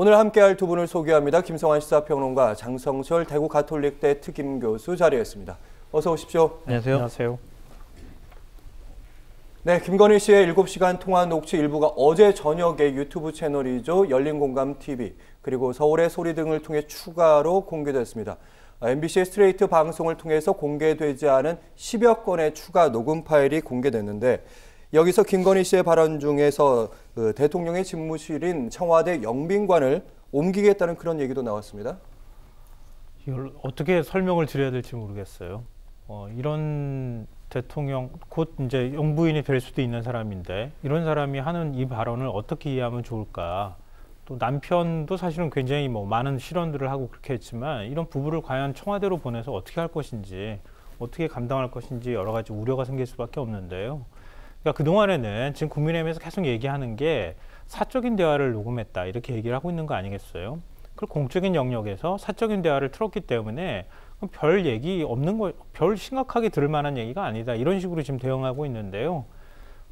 오늘 함께할 두 분을 소개합니다. 김성환 시사평론가, 장성철 대구 가톨릭대 특임 교수 자리했습니다. 어서 오십시오. 안녕하세요. 안녕하세요. 네, 김건희 씨의 7시간 통화 녹취 일부가 어제 저녁에 유튜브 채널이죠. 열린공감TV 그리고 서울의 소리 등을 통해 추가로 공개됐습니다. MBC의 스트레이트 방송을 통해서 공개되지 않은 10여 건의 추가 녹음 파일이 공개됐는데 여기서 김건희 씨의 발언 중에서 그 대통령의 집무실인 청와대 영빈관을 옮기겠다는 그런 얘기도 나왔습니다. 이걸 어떻게 설명을 드려야 될지 모르겠어요. 어, 이런 대통령 곧 이제 영부인이 될 수도 있는 사람인데 이런 사람이 하는 이 발언을 어떻게 이해하면 좋을까? 또 남편도 사실은 굉장히 뭐 많은 실언들을 하고 그렇게 했지만 이런 부부를 과연 청와대로 보내서 어떻게 할 것인지 어떻게 감당할 것인지 여러 가지 우려가 생길 수밖에 없는데요. 그러니까 그동안에는 지금 국민의힘에서 계속 얘기하는 게 사적인 대화를 녹음했다 이렇게 얘기를 하고 있는 거 아니겠어요? 그리고 공적인 영역에서 사적인 대화를 틀었기 때문에 별 얘기 없는 거, 별 심각하게 들을 만한 얘기가 아니다. 이런 식으로 지금 대응하고 있는데요.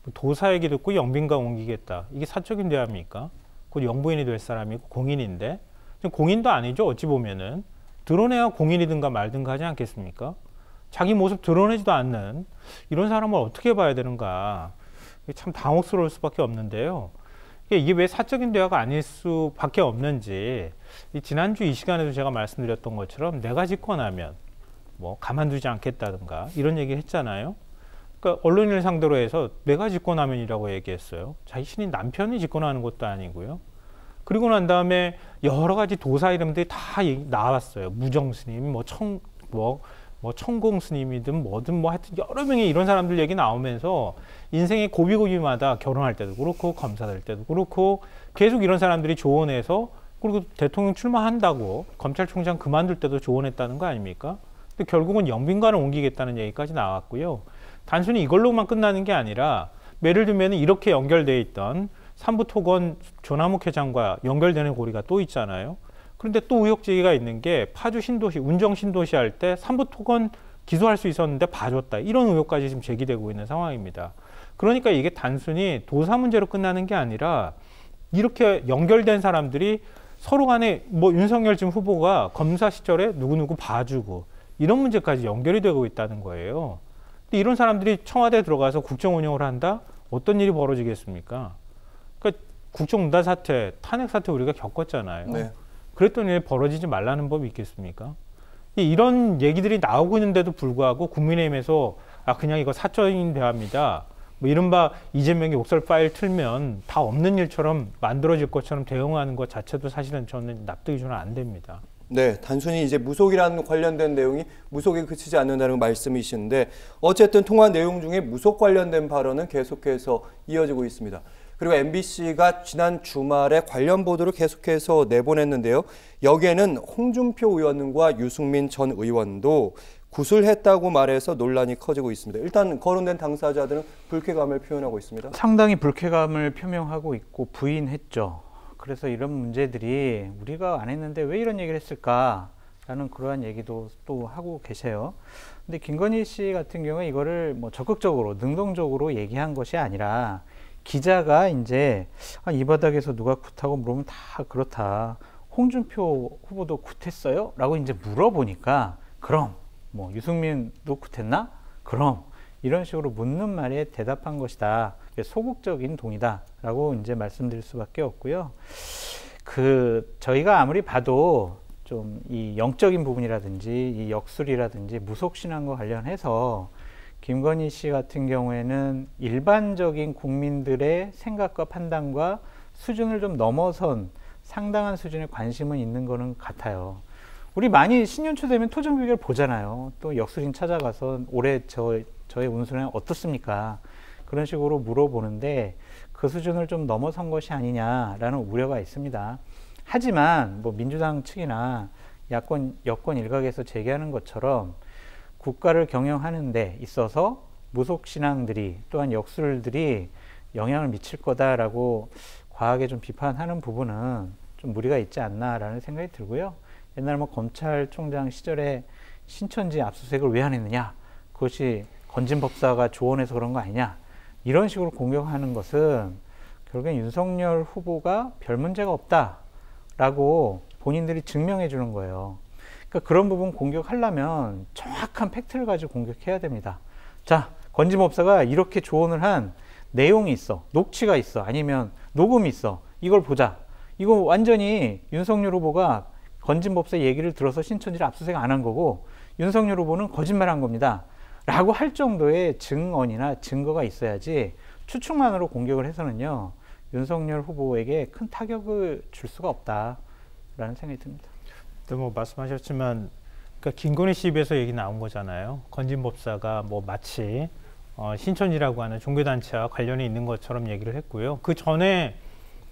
뭐 도사 얘기 듣고 영빈관 옮기겠다. 이게 사적인 대화입니까? 곧 영부인이 될 사람이고 공인인데 공인도 아니죠 어찌 보면은 드러내야 공인이든가 말든가 하지 않겠습니까? 자기 모습 드러내지도 않는 이런 사람을 어떻게 봐야 되는가 참 당혹스러울 수밖에 없는데요. 이게 왜 사적인 대화가 아닐 수밖에 없는지 지난주 이 시간에도 제가 말씀드렸던 것처럼 내가 짓고 나면 뭐 가만두지 않겠다든가 이런 얘기 했잖아요. 그러니까 언론인을 상대로 해서 내가 집권하면이라고 얘기했어요. 자신이 남편이 집권하는 것도 아니고요. 그리고 난 다음에 여러 가지 도사 이름들이 다 나왔어요. 무정 스님, 뭐 청, 뭐, 뭐 청공 스님이든 뭐든 뭐 하여튼 여러 명의 이런 사람들 얘기 나오면서 인생의 고비고비마다 결혼할 때도 그렇고 검사 될 때도 그렇고 계속 이런 사람들이 조언해서 그리고 대통령 출마한다고 검찰총장 그만둘 때도 조언했다는 거 아닙니까? 근데 결국은 영빈관을 옮기겠다는 얘기까지 나왔고요. 단순히 이걸로만 끝나는 게 아니라 예를 들면 이렇게 연결돼 있던 삼부토건 조남욱 회장과 연결되는 고리가 또 있잖아요. 그런데 또 의혹 제기가 있는 게 파주 신도시 운정 신도시 할 때 삼부토건 기소할 수 있었는데 봐줬다 이런 의혹까지 지금 제기되고 있는 상황입니다. 그러니까 이게 단순히 도사 문제로 끝나는 게 아니라 이렇게 연결된 사람들이 서로 간에 뭐 윤석열 지금 후보가 검사 시절에 누구누구 봐주고 이런 문제까지 연결이 되고 있다는 거예요. 이런 사람들이 청와대에 들어가서 국정 운영을 한다? 어떤 일이 벌어지겠습니까? 그러니까 국정농단 사태, 탄핵 사태 우리가 겪었잖아요. 네. 그랬더니 벌어지지 말라는 법이 있겠습니까? 이런 얘기들이 나오고 있는데도 불구하고 국민의힘에서 아 그냥 이거 사적인 대화입니다. 뭐 이른바 이재명의 욕설 파일 틀면 다 없는 일처럼 만들어질 것처럼 대응하는 것 자체도 사실은 저는 납득이 저는 안 됩니다. 네, 단순히 이제 무속이라는 관련된 내용이 무속에 그치지 않는다는 말씀이신데 어쨌든 통화 내용 중에 무속 관련된 발언은 계속해서 이어지고 있습니다. 그리고 MBC가 지난 주말에 관련 보도를 계속해서 내보냈는데요. 여기에는 홍준표 의원과 유승민 전 의원도 구술했다고 말해서 논란이 커지고 있습니다. 일단 거론된 당사자들은 불쾌감을 표현하고 있습니다. 상당히 불쾌감을 표명하고 있고 부인했죠. 그래서 이런 문제들이 우리가 안 했는데 왜 이런 얘기를 했을까 라는 그러한 얘기도 또 하고 계세요. 근데 김건희 씨 같은 경우에 이거를 뭐 적극적으로 능동적으로 얘기한 것이 아니라 기자가 이제 아, 이 바닥에서 누가 굿하고 물으면 다 그렇다. 홍준표 후보도 굿했어요? 라고 이제 물어보니까 그럼 뭐 유승민도 굿했나? 그럼 이런 식으로 묻는 말에 대답한 것이다. 소극적인 동의다라고 이제 말씀드릴 수밖에 없고요. 그 저희가 아무리 봐도 좀 이 영적인 부분이라든지 이 역술이라든지 무속 신앙과 관련해서 김건희 씨 같은 경우에는 일반적인 국민들의 생각과 판단과 수준을 좀 넘어선 상당한 수준의 관심은 있는 거는 같아요. 우리 많이 신년초 되면 토정비결 보잖아요. 또 역술인 찾아가서 올해 저 저의 운수는 어떻습니까? 그런 식으로 물어보는데 그 수준을 좀 넘어선 것이 아니냐라는 우려가 있습니다. 하지만 뭐 민주당 측이나 야권 여권 일각에서 제기하는 것처럼 국가를 경영하는 데 있어서 무속 신앙들이 또한 역술들이 영향을 미칠 거다라고 과하게 좀 비판하는 부분은 좀 무리가 있지 않나라는 생각이 들고요. 옛날 뭐 검찰총장 시절에 신천지 압수수색을 왜 안 했느냐? 그것이 건진 법사가 조언해서 그런 거 아니냐? 이런 식으로 공격하는 것은 결국엔 윤석열 후보가 별 문제가 없다. 라고 본인들이 증명해 주는 거예요. 그러니까 그런 부분 공격하려면 정확한 팩트를 가지고 공격해야 됩니다. 자, 건지법사가 이렇게 조언을 한 내용이 있어. 녹취가 있어. 아니면 녹음이 있어. 이걸 보자. 이거 완전히 윤석열 후보가 건진법사 얘기를 들어서 신천지를 압수수색 안 한 거고 윤석열 후보는 거짓말 한 겁니다. 라고 할 정도의 증언이나 증거가 있어야지 추측만으로 공격을 해서는요. 윤석열 후보에게 큰 타격을 줄 수가 없다라는 생각이 듭니다. 뭐 말씀하셨지만 그러니까 김건희 씨 입에서 얘기 나온 거잖아요. 건진법사가 뭐 마치 어, 신천지라고 하는 종교단체와 관련이 있는 것처럼 얘기를 했고요. 그 전에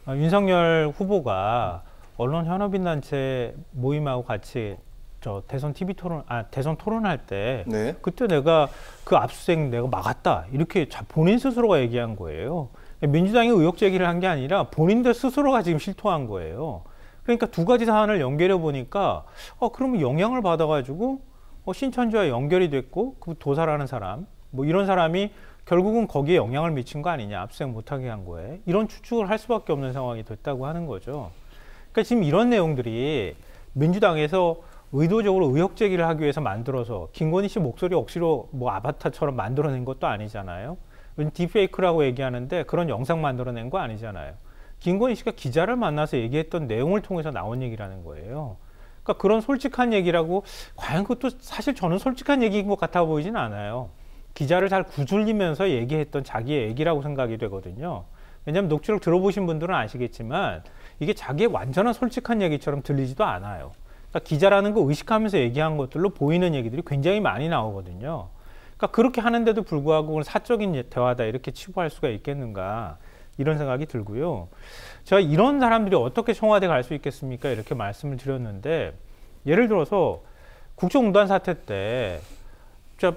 어, 윤석열 후보가 언론 현업인 단체 모임하고 같이 저 대선 TV 토론 아 대선 토론할 때 네. 그때 내가 그 압수수색 내가 막았다 이렇게 자, 본인 스스로가 얘기한 거예요. 민주당이 의혹 제기를 한 게 아니라 본인들 스스로가 지금 실토한 거예요. 그러니까 두 가지 사안을 연결해 보니까 어 그러면 영향을 받아가지고 어, 신천지와 연결이 됐고 그 도사라는 사람 뭐 이런 사람이 결국은 거기에 영향을 미친 거 아니냐 압수수색 못하게 한 거에 이런 추측을 할 수밖에 없는 상황이 됐다고 하는 거죠. 그러니까 지금 이런 내용들이 민주당에서 의도적으로 의혹 제기를 하기 위해서 만들어서 김건희 씨 목소리 억지로 뭐 아바타처럼 만들어낸 것도 아니잖아요. 딥페이크라고 얘기하는데 그런 영상 만들어낸 거 아니잖아요. 김건희 씨가 기자를 만나서 얘기했던 내용을 통해서 나온 얘기라는 거예요. 그러니까 그런 솔직한 얘기라고 과연 그것도 사실 저는 솔직한 얘기인 것 같아 보이진 않아요. 기자를 잘 구슬리면서 얘기했던 자기의 얘기라고 생각이 되거든요. 왜냐하면 녹취록 들어보신 분들은 아시겠지만 이게 자기의 완전한 솔직한 얘기처럼 들리지도 않아요. 그러니까 기자라는 거 의식하면서 얘기한 것들로 보이는 얘기들이 굉장히 많이 나오거든요. 그러니까 그렇게 하는데도 불구하고 사적인 대화다 이렇게 치부할 수가 있겠는가 이런 생각이 들고요. 제가 이런 사람들이 어떻게 청와대 갈 수 있겠습니까? 이렇게 말씀을 드렸는데 예를 들어서 국정농단 사태 때 진짜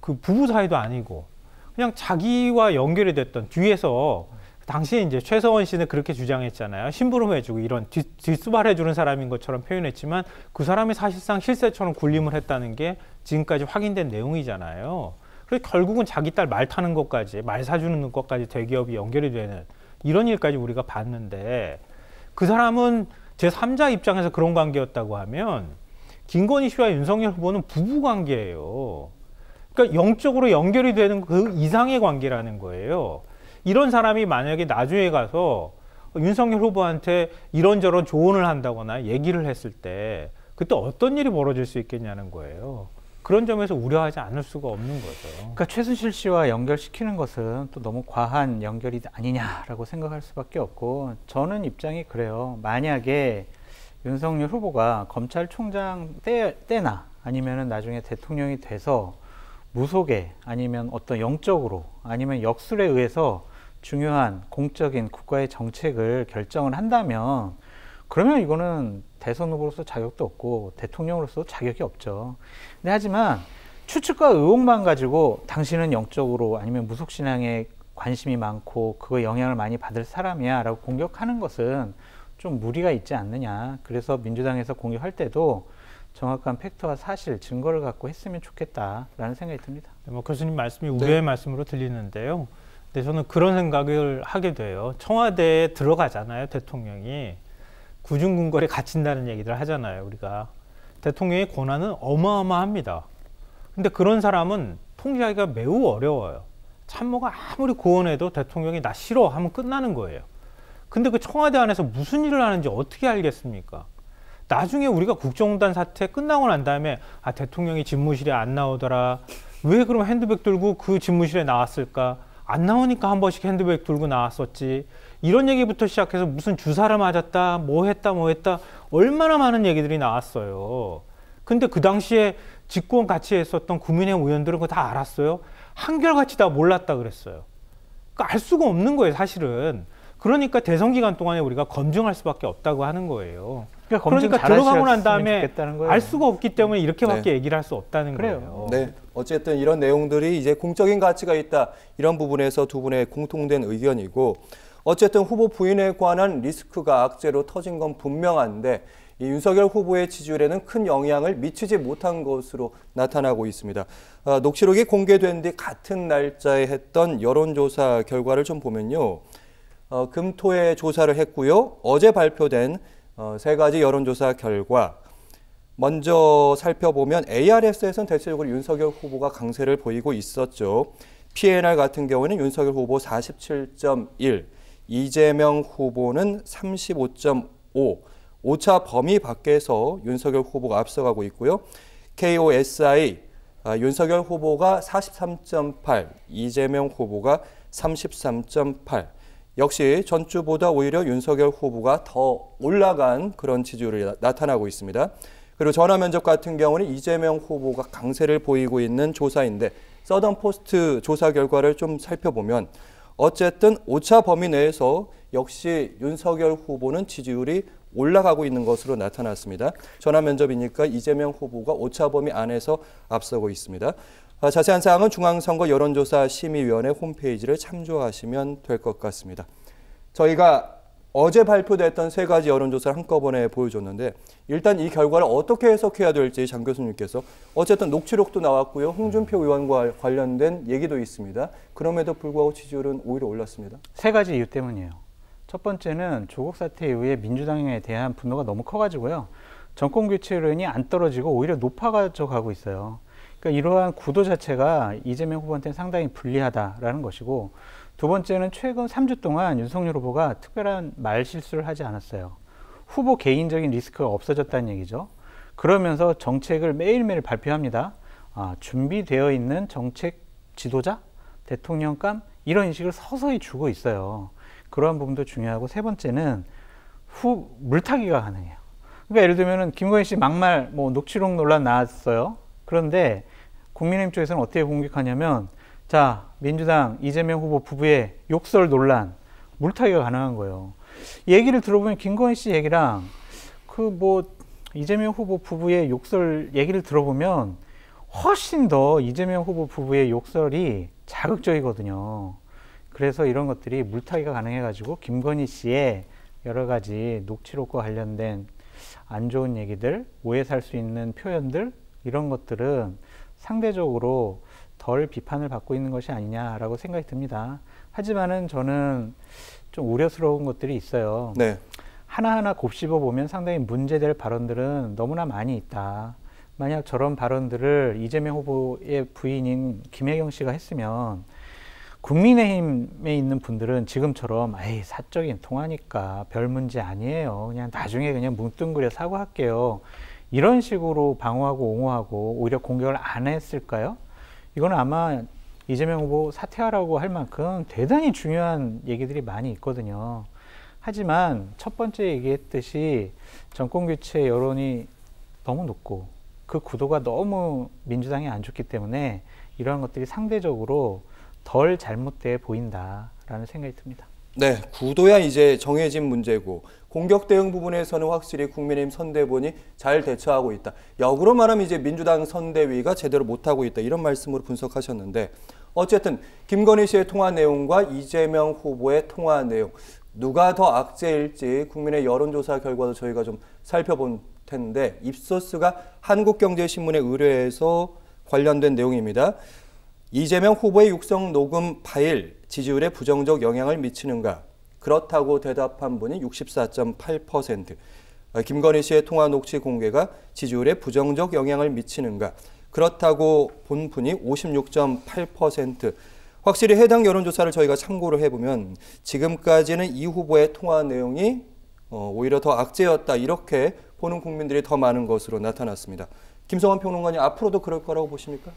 그 부부 사이도 아니고 그냥 자기와 연결이 됐던 뒤에서 당시에 이제 최서원 씨는 그렇게 주장했잖아요. 심부름해주고 이런 뒷, 뒷수발해주는 사람인 것처럼 표현했지만 그 사람이 사실상 실세처럼 군림을 했다는 게 지금까지 확인된 내용이잖아요. 결국은 자기 딸 말 타는 것까지 말 사주는 것까지 대기업이 연결이 되는 이런 일까지 우리가 봤는데 그 사람은 제 3자 입장에서 그런 관계였다고 하면 김건희 씨와 윤석열 후보는 부부 관계예요. 그러니까 영적으로 연결이 되는 그 이상의 관계라는 거예요. 이런 사람이 만약에 나중에 가서 윤석열 후보한테 이런저런 조언을 한다거나 얘기를 했을 때 그때 어떤 일이 벌어질 수 있겠냐는 거예요. 그런 점에서 우려하지 않을 수가 없는 거죠. 그러니까 최순실 씨와 연결시키는 것은 또 너무 과한 연결이 아니냐라고 생각할 수밖에 없고 저는 입장이 그래요. 만약에 윤석열 후보가 검찰총장 때, 때나 아니면은 나중에 대통령이 돼서 무속에 아니면 어떤 영적으로 아니면 역술에 의해서 중요한 공적인 국가의 정책을 결정을 한다면 그러면 이거는 대선 후보로서 자격도 없고 대통령으로서 자격이 없죠. 근데 하지만 추측과 의혹만 가지고 당신은 영적으로 아니면 무속 신앙에 관심이 많고 그거 영향을 많이 받을 사람이야 라고 공격하는 것은 좀 무리가 있지 않느냐. 그래서 민주당에서 공격할 때도 정확한 팩트와 사실, 증거를 갖고 했으면 좋겠다라는 생각이 듭니다. 뭐 교수님 말씀이 우려의 네. 말씀으로 들리는데요. 근데 저는 그런 생각을 하게 돼요. 청와대에 들어가잖아요, 대통령이. 구중궁궐에 갇힌다는 얘기들 하잖아요, 우리가. 대통령의 권한은 어마어마합니다. 근데 그런 사람은 통제하기가 매우 어려워요. 참모가 아무리 고언해도 대통령이 나 싫어 하면 끝나는 거예요. 근데 그 청와대 안에서 무슨 일을 하는지 어떻게 알겠습니까? 나중에 우리가 국정농단 사태 끝나고 난 다음에 아 대통령이 집무실에 안 나오더라. 왜 그럼 핸드백 들고 그 집무실에 나왔을까? 안 나오니까 한 번씩 핸드백 들고 나왔었지. 이런 얘기부터 시작해서 무슨 주사를 맞았다, 뭐 했다, 뭐 했다, 얼마나 많은 얘기들이 나왔어요. 근데 그 당시에 집권 같이 했었던 국민의힘 의원들은 그거 다 알았어요. 한결같이 다 몰랐다 그랬어요. 그러니까 알 수가 없는 거예요, 사실은. 그러니까 대선 기간 동안에 우리가 검증할 수밖에 없다고 하는 거예요. 그러니까, 그러니까 들어가고 난 다음에 알 수가 없기 때문에 이렇게밖에 네. 얘기를 할 수 없다는 그래요. 거예요. 네. 어쨌든 이런 내용들이 이제 공적인 가치가 있다. 이런 부분에서 두 분의 공통된 의견이고 어쨌든 후보 부인에 관한 리스크가 악재로 터진 건 분명한데 이 윤석열 후보의 지지율에는 큰 영향을 미치지 못한 것으로 나타나고 있습니다. 어, 녹취록이 공개된 뒤 같은 날짜에 했던 여론조사 결과를 좀 보면요. 어, 금토에 조사를 했고요. 어제 발표된 어, 세 가지 여론조사 결과 먼저 살펴보면 ARS에서는 대체적으로 윤석열 후보가 강세를 보이고 있었죠. PNR 같은 경우는 윤석열 후보 47.1, 이재명 후보는 35.5, 오차 범위 밖에서 윤석열 후보가 앞서가고 있고요. KOSI 아, 윤석열 후보가 43.8, 이재명 후보가 33.8. 역시 전주보다 오히려 윤석열 후보가 더 올라간 그런 지지율이 나- 나타나고 있습니다. 그리고 전화 면접 같은 경우는 이재명 후보가 강세를 보이고 있는 조사인데 서던 포스트 조사 결과를 좀 살펴보면 어쨌든 오차 범위 내에서 역시 윤석열 후보는 지지율이 올라가고 있는 것으로 나타났습니다. 전화 면접이니까 이재명 후보가 오차 범위 안에서 앞서고 있습니다. 아, 자세한 사항은 중앙선거 여론조사 심의위원회 홈페이지를 참조하시면 될 것 같습니다. 저희가 어제 발표됐던 세 가지 여론조사를 한꺼번에 보여줬는데 일단 이 결과를 어떻게 해석해야 될지 장 교수님께서 어쨌든 녹취록도 나왔고요. 홍준표 의원과 관련된 얘기도 있습니다. 그럼에도 불구하고 지지율은 오히려 올랐습니다. 세 가지 이유 때문이에요. 첫 번째는 조국 사태 이후에 민주당에 대한 분노가 너무 커가지고요. 정권 교체 론이 안 떨어지고 오히려 높아져 가고 있어요. 그러니까 이러한 구도 자체가 이재명 후보한테는 상당히 불리하다라는 것이고 두 번째는 최근 3주 동안 윤석열 후보가 특별한 말 실수를 하지 않았어요. 후보 개인적인 리스크가 없어졌다는 얘기죠. 그러면서 정책을 매일매일 발표합니다. 아, 준비되어 있는 정책 지도자, 대통령감 이런 인식을 서서히 주고 있어요. 그러한 부분도 중요하고 세 번째는 후 물타기가 가능해요. 그러니까 예를 들면은 김건희 씨 막말 뭐 녹취록 논란 나왔어요. 그런데 국민의힘 쪽에서는 어떻게 공격하냐면 자 민주당 이재명 후보 부부의 욕설 논란 물타기가 가능한 거예요. 얘기를 들어보면 김건희 씨 얘기랑 그 뭐 이재명 후보 부부의 욕설 얘기를 들어보면 훨씬 더 이재명 후보 부부의 욕설이 자극적이거든요. 그래서 이런 것들이 물타기가 가능해가지고 김건희 씨의 여러 가지 녹취록과 관련된 안 좋은 얘기들, 오해 살 수 있는 표현들 이런 것들은 상대적으로 덜 비판을 받고 있는 것이 아니냐라고 생각이 듭니다. 하지만은 저는 좀 우려스러운 것들이 있어요. 네. 하나하나 곱씹어 보면 상당히 문제될 발언들은 너무나 많이 있다. 만약 저런 발언들을 이재명 후보의 부인인 김혜경 씨가 했으면 국민의힘에 있는 분들은 지금처럼 에이 사적인 통화니까 별 문제 아니에요. 그냥 나중에 그냥 뭉뚱그려 사과할게요. 이런 식으로 방어하고 옹호하고 오히려 공격을 안 했을까요? 이거는 아마 이재명 후보 사퇴하라고 할 만큼 대단히 중요한 얘기들이 많이 있거든요. 하지만 첫 번째 얘기했듯이 정권 교체 여론이 너무 높고 그 구도가 너무 민주당이 안 좋기 때문에 이러한 것들이 상대적으로 덜 잘못돼 보인다라는 생각이 듭니다. 네, 구도야 이제 정해진 문제고 공격 대응 부분에서는 확실히 국민의힘 선대본이 잘 대처하고 있다. 역으로 말하면 이제 민주당 선대위가 제대로 못하고 있다. 이런 말씀으로 분석하셨는데 어쨌든 김건희 씨의 통화 내용과 이재명 후보의 통화 내용 누가 더 악재일지 국민의 여론조사 결과도 저희가 좀 살펴본 텐데 입소스가 한국경제신문에 의뢰해서 관련된 내용입니다. 이재명 후보의 육성 녹음 파일 지지율에 부정적 영향을 미치는가? 그렇다고 대답한 분이 64.8%. 어, 김건희 씨의 통화 녹취 공개가 지지율에 부정적 영향을 미치는가? 그렇다고 본 분이 56.8%. 확실히 해당 여론조사를 저희가 참고를 해보면 지금까지는 이 후보의 통화 내용이 어, 오히려 더 악재였다 이렇게 보는 국민들이 더 많은 것으로 나타났습니다. 김성환 평론가님 앞으로도 그럴 거라고 보십니까?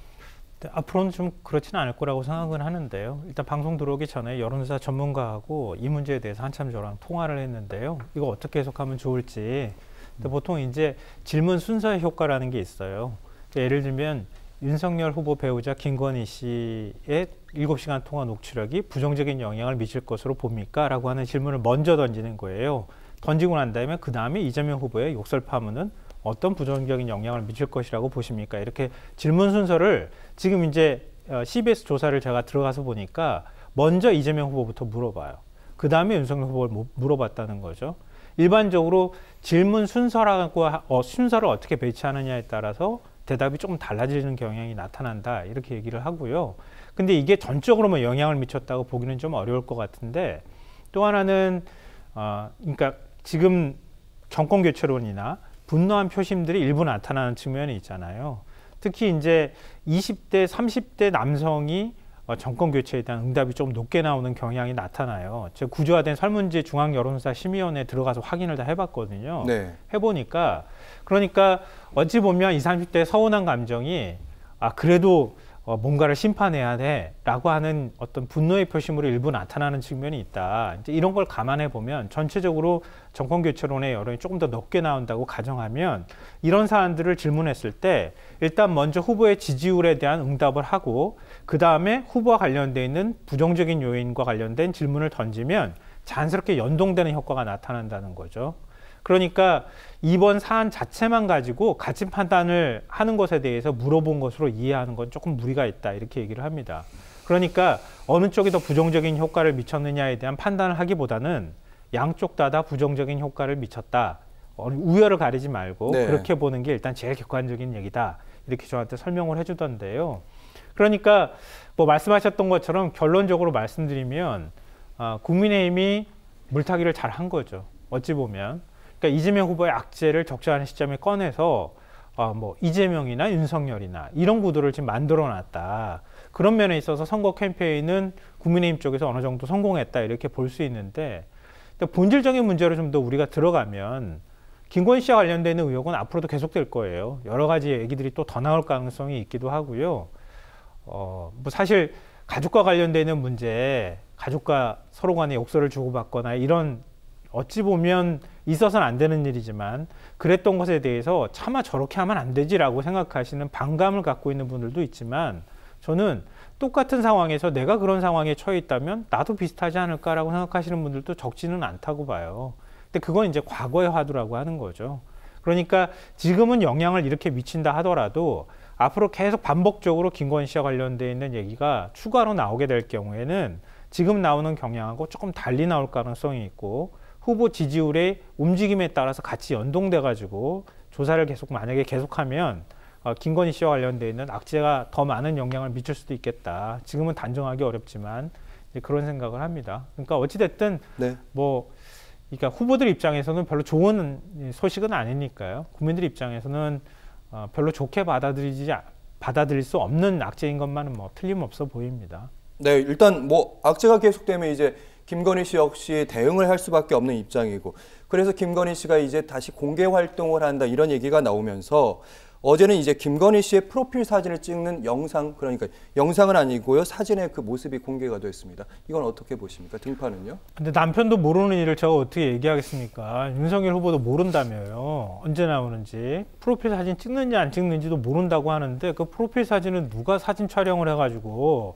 네, 앞으로는 좀 그렇지는 않을 거라고 생각은 하는데요. 일단 방송 들어오기 전에 여론조사 전문가하고 이 문제에 대해서 한참 저랑 통화를 했는데요. 이거 어떻게 해석하면 좋을지. 근데 보통 이제 질문 순서의 효과라는 게 있어요. 그러니까 예를 들면 윤석열 후보 배우자 김건희 씨의 7시간 통화 녹취록이 부정적인 영향을 미칠 것으로 봅니까? 라고 하는 질문을 먼저 던지는 거예요. 던지고 난 다음에 그 다음에 이재명 후보의 욕설 파문은 어떤 부정적인 영향을 미칠 것이라고 보십니까? 이렇게 질문 순서를 지금 이제 어, CBS 조사를 제가 들어가서 보니까 먼저 이재명 후보부터 물어봐요. 그 다음에 윤석열 후보를 mu- 물어봤다는 거죠. 일반적으로 질문 순서라고 하- 어, 순서를 어떻게 배치하느냐에 따라서 대답이 조금 달라지는 경향이 나타난다 이렇게 얘기를 하고요. 근데 이게 전적으로만 영향을 미쳤다고 보기는 좀 어려울 것 같은데 또 하나는 어, 그러니까 지금 정권 교체론이나 분노한 표심들이 일부 나타나는 측면이 있잖아요. 특히 이제 20대, 30대 남성이 어, 정권 교체에 대한 응답이 좀 높게 나오는 경향이 나타나요. 제가 구조화된 설문지 중앙 여론조사 심의원에 들어가서 확인을 다 해봤거든요. 네. 해보니까 그러니까 어찌 보면 20, 30대 서운한 감정이 아 그래도 어, 뭔가를 심판해야 돼라고 하는 어떤 분노의 표심으로 일부 나타나는 측면이 있다. 이제 이런 걸 감안해 보면 전체적으로 정권 교체론의 여론이 조금 더 높게 나온다고 가정하면 이런 사안들을 질문했을 때 일단 먼저 후보의 지지율에 대한 응답을 하고 그 다음에 후보와 관련돼 있는 부정적인 요인과 관련된 질문을 던지면 자연스럽게 연동되는 효과가 나타난다는 거죠. 그러니까 이번 사안 자체만 가지고 가치 판단을 하는 것에 대해서 물어본 것으로 이해하는 건 조금 무리가 있다 이렇게 얘기를 합니다. 그러니까 어느 쪽이 더 부정적인 효과를 미쳤느냐에 대한 판단을 하기보다는 양쪽 다 다 부정적인 효과를 미쳤다. 어, 우열을 가리지 말고 네. 그렇게 보는 게 일단 제일 객관적인 얘기다. 이렇게 저한테 설명을 해주던데요. 그러니까 뭐 말씀하셨던 것처럼 결론적으로 말씀드리면 아, 국민의힘이 물타기를 잘 한 거죠. 어찌 보면. 그러니까 이재명 후보의 악재를 적절한 시점에 꺼내서 어, 뭐 이재명이나 윤석열이나 이런 구도를 지금 만들어 놨다. 그런 면에 있어서 선거 캠페인은 국민의힘 쪽에서 어느 정도 성공했다 이렇게 볼 수 있는데 본질적인 문제로 좀 더 우리가 들어가면 김건희 씨와 관련되는 의혹은 앞으로도 계속될 거예요. 여러 가지 얘기들이 또 더 나올 가능성이 있기도 하고요. 어, 뭐 사실 가족과 관련되는 문제, 가족과 서로 간에 욕설을 주고받거나 이런 어찌 보면 있어서는 안 되는 일이지만 그랬던 것에 대해서 차마 저렇게 하면 안 되지라고 생각하시는 반감을 갖고 있는 분들도 있지만 저는 똑같은 상황에서 내가 그런 상황에 처해 있다면 나도 비슷하지 않을까라고 생각하시는 분들도 적지는 않다고 봐요. 근데 그건 이제 과거의 화두라고 하는 거죠. 그러니까 지금은 영향을 이렇게 미친다 하더라도 앞으로 계속 반복적으로 김건희 씨와 관련돼 있는 얘기가 추가로 나오게 될 경우에는 지금 나오는 경향하고 조금 달리 나올 가능성이 있고 후보 지지율의 움직임에 따라서 같이 연동돼 가지고 조사를 계속 만약에 계속하면 어, 김건희 씨와 관련돼 있는 악재가 더 많은 영향을 미칠 수도 있겠다. 지금은 단정하기 어렵지만 그런 생각을 합니다. 그러니까 어찌 됐든 네. 뭐 그러니까 후보들 입장에서는 별로 좋은 소식은 아니니까요. 국민들 입장에서는 어, 별로 좋게 받아들이지 받아들일 수 없는 악재인 것만은 뭐 틀림없어 보입니다. 네, 일단 뭐 악재가 계속되면 이제 김건희 씨 역시 대응을 할 수밖에 없는 입장이고 그래서 김건희 씨가 이제 다시 공개 활동을 한다 이런 얘기가 나오면서 어제는 이제 김건희 씨의 프로필 사진을 찍는 영상 그러니까 영상은 아니고요 사진의 그 모습이 공개가 됐습니다. 이건 어떻게 보십니까? 등판은요? 근데 남편도 모르는 일을 제가 어떻게 얘기하겠습니까? 윤석열 후보도 모른다며요. 언제 나오는지. 프로필 사진 찍는지 안 찍는지도 모른다고 하는데 그 프로필 사진은 누가 사진 촬영을 해가지고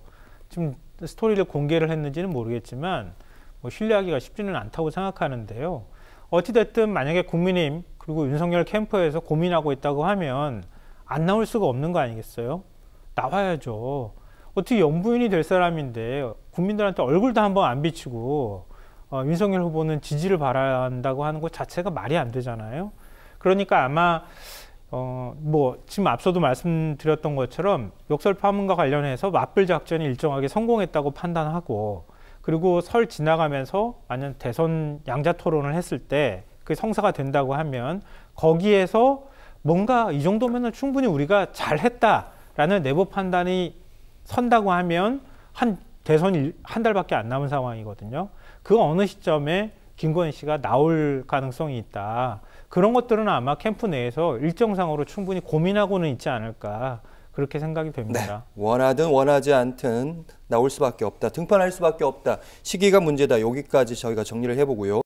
지금 스토리를 공개를 했는지는 모르겠지만 뭐 신뢰하기가 쉽지는 않다고 생각하는데요. 어찌됐든 만약에 국민의힘 그리고 윤석열 캠프에서 고민하고 있다고 하면 안 나올 수가 없는 거 아니겠어요? 나와야죠. 어떻게 영부인이 될 사람인데 국민들한테 얼굴도 한번 안 비치고 어, 윤석열 후보는 지지를 바란다고 하는 것 자체가 말이 안 되잖아요. 그러니까 아마 어, 뭐 지금 앞서도 말씀드렸던 것처럼 욕설 파문과 관련해서 맞불 작전이 일정하게 성공했다고 판단하고 그리고 설 지나가면서 만약 대선 양자 토론을 했을 때 그 성사가 된다고 하면 거기에서 뭔가 이 정도면은 충분히 우리가 잘했다라는 내부 판단이 선다고 하면 한 대선 한 달밖에 안 남은 상황이거든요. 그 어느 시점에 김건희 씨가 나올 가능성이 있다. 그런 것들은 아마 캠프 내에서 일정상으로 충분히 고민하고는 있지 않을까 그렇게 생각이 됩니다. 네. 원하든 원하지 않든 나올 수밖에 없다. 등판할 수밖에 없다. 시기가 문제다. 여기까지 저희가 정리를 해보고요.